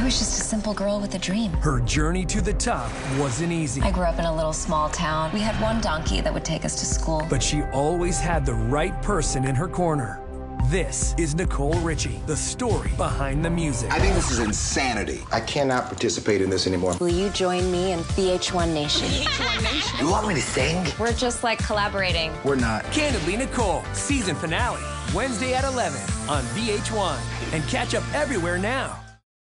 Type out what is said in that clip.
I was just a simple girl with a dream. Her journey to the top wasn't easy. I grew up in a little small town. We had one donkey that would take us to school. But she always had the right person in her corner. This is Nicole Richie, the story behind the music. I think this is insanity. I cannot participate in this anymore. Will you join me in VH1 Nation? You want me to sing? We're just like collaborating. We're not. Candidly Nicole, season finale, Wednesday at 11 on VH1. And catch up everywhere now.